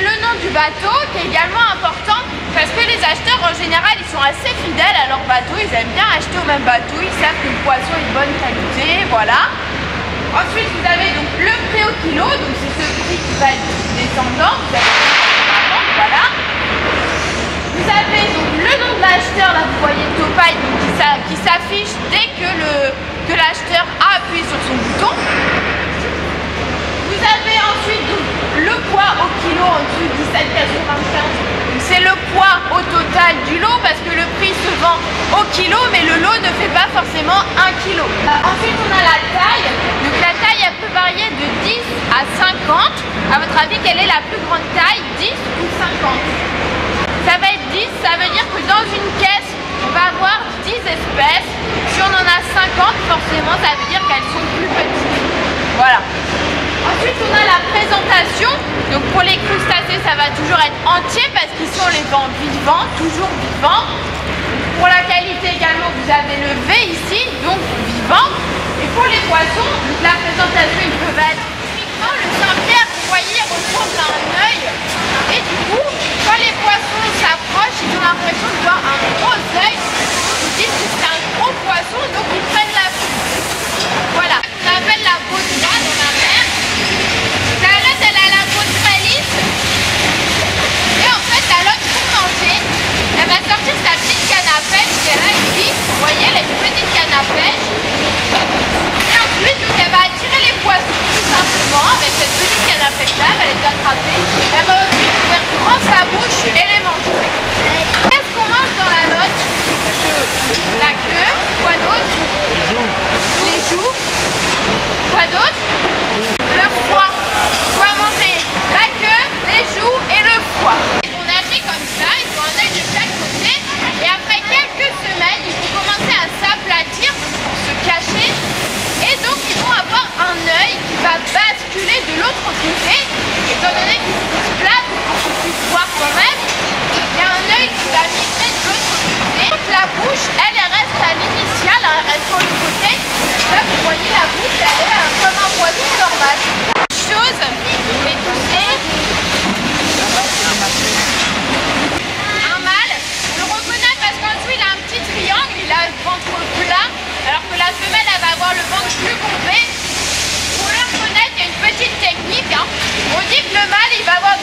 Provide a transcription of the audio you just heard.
le nom du bateau qui est également important parce que les acheteurs en général ils sont assez fidèles à leur bateau, ils aiment bien acheter au même bateau, ils savent que le poisson est de bonne qualité, voilà. Ensuite vous avez donc le prix au kilo, donc c'est ce prix qui va être descendant, vous avez voilà. Vous avez donc le nom de l'acheteur, là vous voyez Topai qui s'affiche dès que l'acheteur a appuyé sur son bouton. Vous avez ensuite donc, le poids au kilo en dessous 17,95. C'est le poids au du lot parce que le prix se vend au kilo mais le lot ne fait pas forcément 1 kilo. Euh, ensuite on a la taille. Donc la taille elle peut varier de 10 à 50. À votre avis quelle est la plus grande taille 10 ou 50 Ça va être 10, ça veut dire que dans une caisse on va avoir 10 espèces. Si on en a 50 forcément ça veut dire qu'elles sont plus petites. Voilà. Ensuite, on a la présentation. Donc pour les crustacés, ça va toujours être entier parce qu'ils sont les vents vivants, toujours vivants. Pour la qualité également, vous avez le V ici, donc vivant poissons, la présentation, ils peuvent être uniquement le Saint-Pierre, vous voyez, ressemble à un œil. Et du coup, quand les poissons s'approchent, ils ont l'impression de voir un gros œil. Ils disent que c'est un gros poisson, donc ils prennent la Voilà, on appelle la peau dans la mer. Charlotte, elle a la peau très lisse. Et en fait, la lotte pour manger, elle va sortir sa petite canne à pêche qui est là ici. Vous voyez, elle a une petite canne à pêche. Et ensuite, donc, elle va attirer les poissons tout simplement avec cette petite canne à pêche là. Elle va les attraper. Elle va aussi ouvrir grand sa bouche et les manger. Qu'est-ce qu'on mange dans la lotte La queue. Quoi d'autre Les joues. Quoi d'autre Le foie. Quoi manger La queue, les joues et le foie. Ils vont nager comme ça, ils ont un œil de chaque côté. Et après quelques semaines, ils vont commencer à s'aplatir pour se cacher. Et donc ils vont avoir un œil qui va basculer de l'autre côté. Étant donné qu'ils se plate pour qu'ils puissent voir quand même, il y a un œil qui va migrer de l'autre côté. Donc la bouche, elle, elle reste à l'initiale, elle reste sur le côté. Là, vous voyez la bouche, elle est euh, comme un poisson normal. Chose, écoutez, un mâle, on le reconnaît parce qu'en dessous il a un petit triangle, il a le ventre plat, alors que la femelle elle va avoir le ventre plus bombé. Pour le reconnaître, il y a une petite technique. hein. On dit que le mâle il va avoir